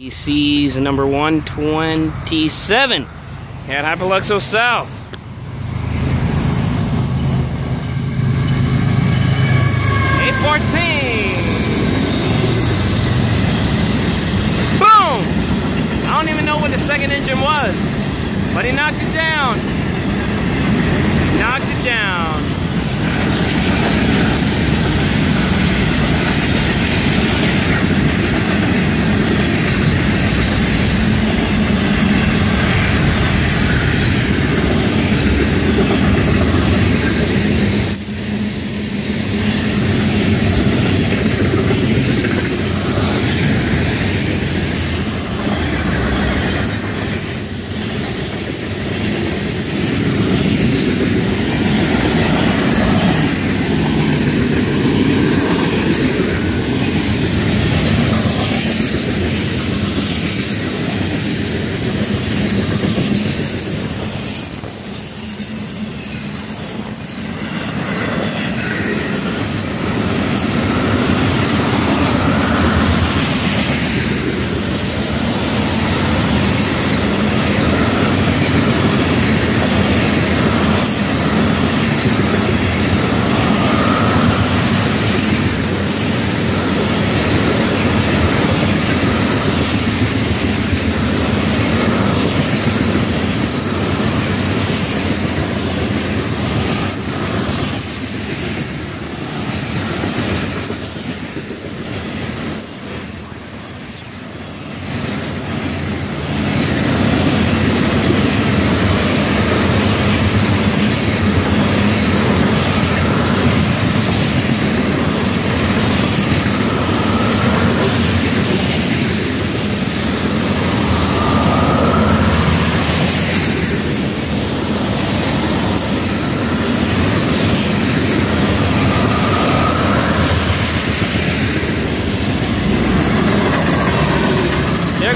EC's number 127 at Hypoluxo South. Eight fourteen. Boom! I don't even know what the second engine was, but he knocked it down. Knocked it down.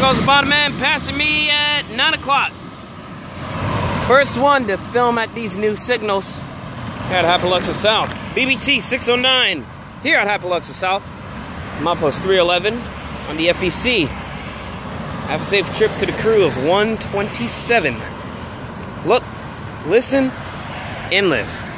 Goes the bottom man passing me at 9 o'clock. First one to film at these new signals here at Hypoluxo South. BBT 609 here at Hypoluxo South. Milepost 311 on the FEC. Have a safe trip to the crew of 127. Look, listen, and live.